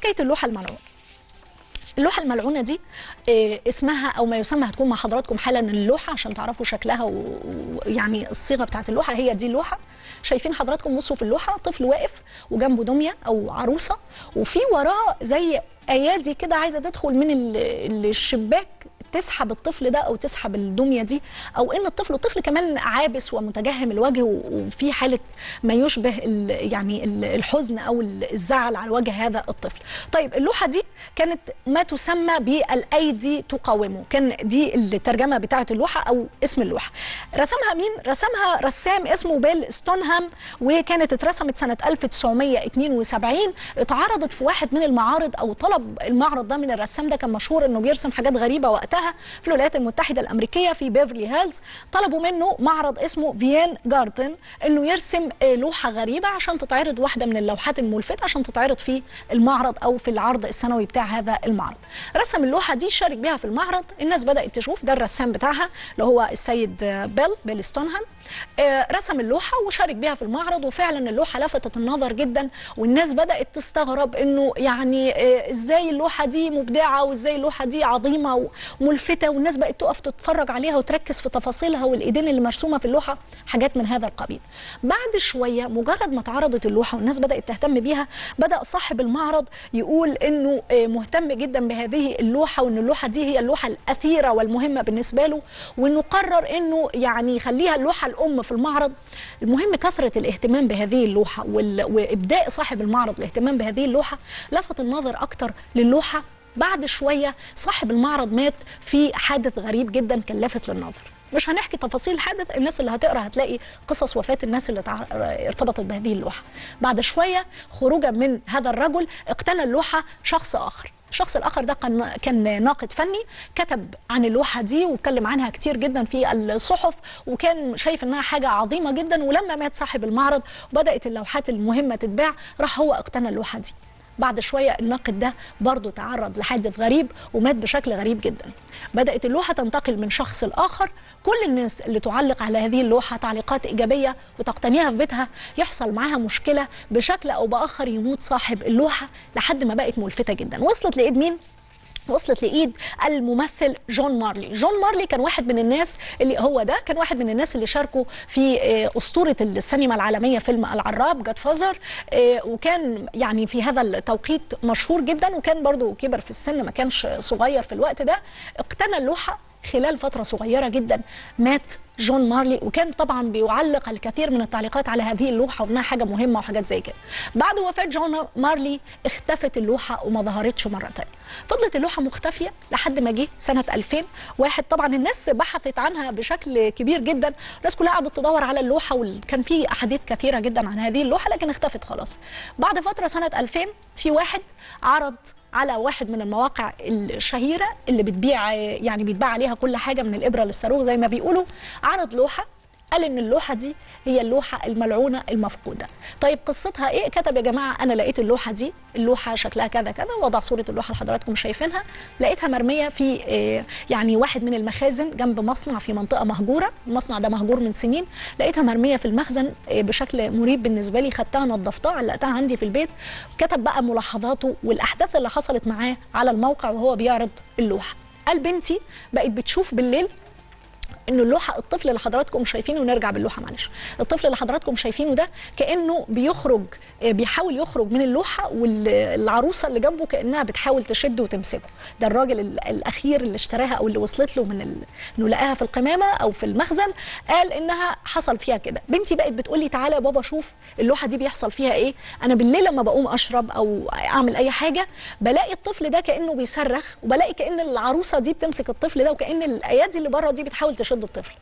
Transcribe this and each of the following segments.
حكاية اللوحة الملعونة. اللوحة الملعونة دي آه، اسمها أو ما يسمى هتكون مع حضراتكم حالا اللوحة عشان تعرفوا شكلها ويعني الصيغة بتاعت اللوحة هي دي اللوحة. شايفين حضراتكم بصوا في اللوحة طفل واقف وجنبه دمية أو عروسة وفي وراه زي أيادي كده عايزة تدخل من ال- الشباك تسحب الطفل ده أو تسحب الدمية دي أو إن الطفل الطفل كمان عابس ومتجهم الوجه وفي حالة ما يشبه ال- يعني ال- الحزن أو ال- الزعل على وجه هذا الطفل. طيب اللوحة دي كانت ما تسمى بالأيدي تقاومه، كان دي الترجمة بتاعة اللوحة أو اسم اللوحة. رسمها مين؟ رسمها رسام اسمه بيل ستونهام وكانت اترسمت سنة 1972 اتعرضت في واحد من المعارض أو طلب المعرض ده من الرسام ده كان مشهور إنه بيرسم حاجات غريبة وقتها في الولايات المتحدة الأمريكية في بيفرلي هيلز طلبوا منه معرض اسمه فيان جاردن إنه يرسم لوحة غريبة عشان تتعرض واحدة من اللوحات الملفتة عشان تتعرض في المعرض أو في العرض السنوي بتاع هذا المعرض. رسم اللوحة دي شارك بيها في المعرض. الناس بدأت تشوف ده الرسام بتاعها اللي هو السيد بيل بيل ستونهام. آه، رسم اللوحة وشارك بيها في المعرض وفعلا اللوحة لفتت النظر جدا والناس بدأت تستغرب إنه يعني آه، إزاي اللوحة دي مبدعة وإزاي اللوحة دي عظيمة وملفته والناس بقت تقف تتفرج عليها وتركز في تفاصيلها والإيدين اللي مرسومة في اللوحة حاجات من هذا القبيل. بعد شوية مجرد ما اتعرضت اللوحة والناس بدأت تهتم بيها بدأ صاحب المعرض يقول إنه آه، مهتم جدا بهذه اللوحة وإن اللوحة دي هي اللوحة الأثيرة والمهمة بالنسبة له وانه قرر إنه يعني يخليها اللوحة الأم في المعرض. المهم كثرة الاهتمام بهذه اللوحة وإبداء صاحب المعرض الاهتمام بهذه اللوحة لفت النظر أكتر للوحة بعد شوية صاحب المعرض مات في حادث غريب جدا كان لافت للنظر. مش هنحكي تفاصيل الحادث الناس اللي هتقرأ هتلاقي قصص وفاة الناس اللي. ارتبطت بهذه اللوحة. بعد شوية خروجا من هذا الرجل اقتنى اللوحة شخص آخر. الشخص الآخر ده كان كان ناقد فني كتب عن اللوحة دي واتكلم عنها كتير جدا في الصحف وكان شايف إنها حاجة عظيمة جدا. ولما مات صاحب المعرض وبدات اللوحات المهمة تتباع راح هو اقتنى اللوحة دي. بعد شوية الناقد ده برضه تعرض لحادث غريب ومات بشكل غريب جدا. بدأت اللوحة تنتقل من شخص لآخر. كل الناس اللي تعلق على هذه اللوحة تعليقات إيجابية وتقتنيها في بيتها. يحصل معاها مشكلة بشكل أو بآخر يموت صاحب اللوحة لحد ما بقت ملفتة جدا. وصلت لإيد مين؟ وصلت لإيد الممثل جون مارلي. جون مارلي كان واحد من الناس اللي هو ده كان واحد من الناس اللي شاركوا في آه، أسطورة السينما العالمية فيلم العراب جاد فازر وكان يعني في هذا التوقيت مشهور جدا وكان برضو كبر في السن ما كانش صغير في الوقت ده. اقتنى اللوحة خلال فترة صغيرة جدا. مات جون مارلي وكان طبعا بيعلق الكثير من التعليقات على هذه اللوحة وانها حاجة مهمة وحاجات زي كده. بعد وفاة جون مارلي اختفت اللوحة وما ظهرتش مرة ثانية. فضلت اللوحة مختفية لحد ما جه سنة 2000 واحد طبعا الناس بحثت عنها بشكل كبير جدا، الناس كلها قعدت تدور على اللوحة وكان في أحاديث كثيرة جدا عن هذه اللوحة لكن اختفت خلاص. بعد فترة سنة 2000 في واحد عرض على واحد من المواقع الشهيرة اللي بتبيع يعني بيتباع عليها كل حاجة من الإبرة للصاروخ زي ما بيقولوا عرض لوحة قال إن اللوحة دي هي اللوحة الملعونة المفقودة. طيب قصتها إيه؟ كتب يا جماعة أنا لقيت اللوحة دي اللوحة شكلها كذا كذا وضع صورة اللوحة لحضراتكم شايفينها. لقيتها مرمية في آه، يعني واحد من المخازن جنب مصنع في منطقة مهجورة. المصنع ده مهجور من سنين. لقيتها مرمية في المخزن آه، بشكل مريب بالنسبة لي. خدتها نظفتها علقتها عندي في البيت. كتب بقى ملاحظاته والأحداث اللي حصلت معاه على الموقع وهو بيعرض اللوحة. قال بنتي بقت بتشوف بالليل إنه اللوحة الطفل اللي حضراتكم شايفينه ونرجع باللوحة معلش. الطفل اللي حضراتكم شايفينه ده كأنه بيخرج آه، بيحاول يخرج من اللوحة والعروسه اللي جنبه كأنها بتحاول تشد وتمسكه. ده الراجل ال- الأخير اللي اشتراها أو اللي وصلت له من. إنه لقاها في القمامة أو في المخزن قال إنها حصل فيها كده. بنتي بقت بتقول لي تعالى يا بابا شوف اللوحة دي بيحصل فيها إيه. أنا بالليل لما بقوم أشرب أو أعمل أي حاجة بلاقي الطفل ده كأنه بيصرخ وبلاقي كأن العروسة دي بتمسك الطفل ده وكأن الأيادي اللي بره دي بتحاول تشد الطفل.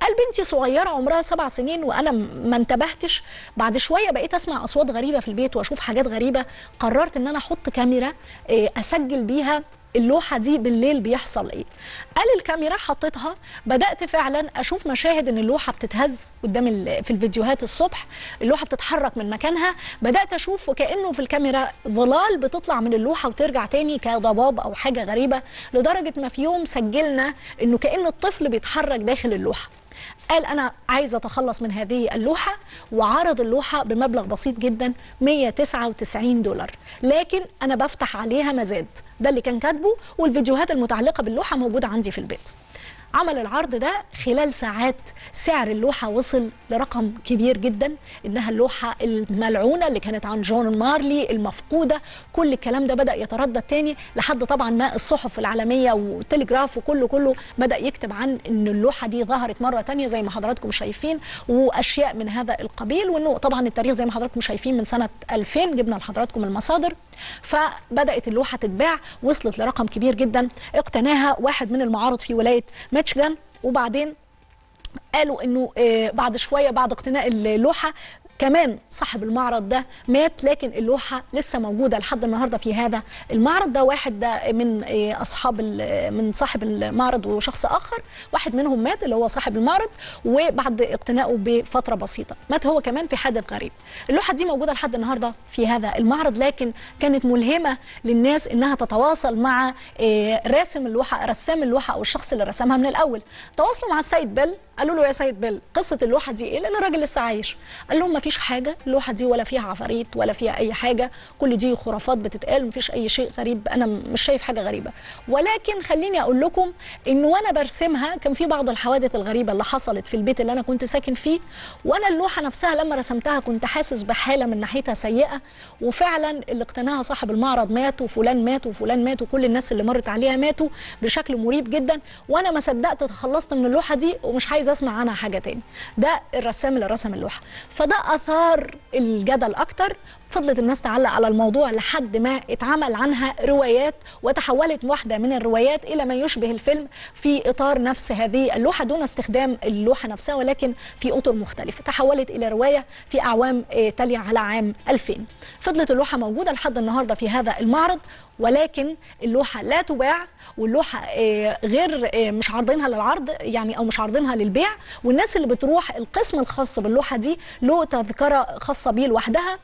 قال بنتي صغيرة عمرها سبع سنين وأنا ما انتبهتش. بعد شوية بقيت أسمع أصوات غريبة في البيت وأشوف حاجات غريبة. قررت إن أنا أحط كاميرا إيه، أسجل بيها. اللوحة دي بالليل بيحصل إيه؟ قال الكاميرا حطيتها بدأت فعلا أشوف مشاهد إن اللوحة بتتهز قدام في الفيديوهات الصبح اللوحة بتتحرك من مكانها بدأت أشوف وكأنه في الكاميرا ظلال بتطلع من اللوحة وترجع تاني كضباب أو حاجة غريبة لدرجة ما في يوم سجلنا إنه كأن الطفل بيتحرك داخل اللوحة. قال أنا عايز أتخلص من هذه اللوحة وعرض اللوحة بمبلغ بسيط جدا 199 دولار. لكن أنا بفتح عليها مزاد. ده اللي كان كاتبه والفيديوهات المتعلقة باللوحة موجودة عندي في البيت. عمل العرض ده خلال ساعات سعر اللوحة وصل لرقم كبير جدا إنها اللوحة الملعونة اللي كانت عن جون مارلي المفقودة. كل الكلام ده بدأ يتردد تاني لحد طبعا ما الصحف العالمية والتليجراف وكله كله بدأ يكتب عن إن اللوحة دي ظهرت مرة تانية زي ما حضراتكم شايفين وأشياء من هذا القبيل وإنه طبعا التاريخ زي ما حضراتكم شايفين من سنة 2000 جبنا لحضراتكم المصادر. فبدأت اللوحة تتباع وصلت لرقم كبير جدا اقتناها واحد من المعارض في ولاية ميتشيغان وبعدين قالوا إنه آه، بعد شوية بعد اقتناء اللوحة كمان صاحب المعرض ده مات لكن اللوحة لسه موجودة لحد النهارده في هذا المعرض. ده واحد ده من آه، أصحاب ال- من صاحب المعرض وشخص آخر. واحد منهم مات اللي هو صاحب المعرض وبعد اقتنائه بفترة بسيطة مات هو كمان في حادث غريب. اللوحة دي موجودة لحد النهارده في هذا المعرض لكن كانت ملهمة للناس إنها تتواصل مع آه، راسم اللوحة رسام اللوحة أو الشخص اللي رسمها من الأول. تواصلوا مع السيد بيل قالوا له يا سيد بيل قصة اللوحة دي إيه؟ لأن الراجل لسه عايش. قال لهم مفيش حاجة اللوحه دي ولا فيها عفاريت ولا فيها أي حاجة. كل دي خرافات بتتقال مفيش أي شيء غريب. أنا مش شايف حاجة غريبة. ولكن خليني أقول لكم إن وأنا برسمها كان في بعض الحوادث الغريبة اللي حصلت في البيت اللي أنا كنت ساكن فيه. وأنا اللوحة نفسها لما رسمتها كنت حاسس بحالة من ناحيتها سيئة. وفعلا اللي اقتناها صاحب المعرض مات وفلان مات وفلان مات وكل الناس اللي مرت عليها ماتوا بشكل مريب جدا. وأنا ما صدقت تخلصت من اللوحة دي ومش عايزه أسمع عنها حاجة تاني. ده الرسام اللي رسم اللوحة. فده آثار الجدل أكتر فضلت الناس تعلق على الموضوع لحد ما اتعمل عنها روايات وتحولت واحدة من الروايات إلى ما يشبه الفيلم في إطار نفس هذه اللوحة دون استخدام اللوحة نفسها ولكن في أطر مختلفة تحولت إلى رواية في أعوام آه، تالية على عام 2000 فضلت اللوحة موجودة لحد النهارده في هذا المعرض ولكن اللوحة لا تباع واللوحة آه، غير آه، مش عارضينها للعرض يعني أو مش عارضينها للبيع. والناس اللي بتروح القسم الخاص باللوحة دي له تذكرة خاصة بيه لوحدها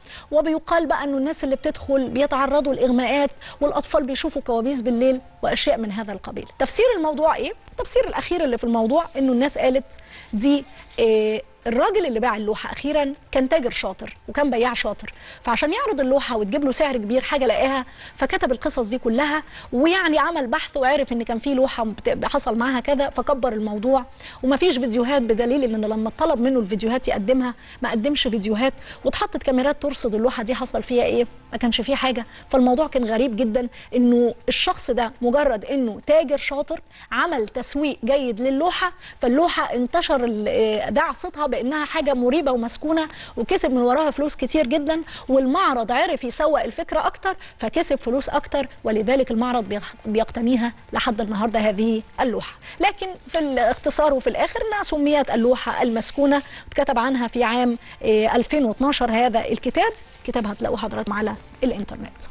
وبيقال بقى إنه الناس اللي بتدخل بيتعرضوا لإغماءات والأطفال بيشوفوا كوابيس بالليل وأشياء من هذا القبيل. تفسير الموضوع إيه؟ التفسير الأخير اللي في الموضوع إنه الناس قالت دي آه، الراجل اللي باع اللوحة أخيرا كان تاجر شاطر وكان بياع شاطر. فعشان يعرض اللوحة وتجيب له سعر كبير حاجة لقاها فكتب القصص دي كلها ويعني عمل بحث وعرف إن كان في لوحة حصل معاها كذا فكبر الموضوع. ومفيش فيديوهات بدليل إن لما طلب منه الفيديوهات يقدمها ما قدمش فيديوهات. واتحطت كاميرات ترصد اللوحة دي حصل فيها إيه؟ ما كانش فيه حاجة. فالموضوع كان غريب جدا إنه الشخص ده مجرد إنه تاجر شاطر عمل تسويق جيد للوحة فاللوحة انتشر داع صيتها بانها حاجة مريبة ومسكونة وكسب من وراها فلوس كتير جدا والمعرض عرف يسوق الفكرة أكتر فكسب فلوس أكتر ولذلك المعرض بيقتنيها لحد النهارده هذه اللوحة. لكن في الاختصار وفي الآخر أنها سميت اللوحة المسكونة اتكتب عنها في عام آه، 2012 هذا الكتاب. كتاب هتلاقوه حضراتكم على الإنترنت.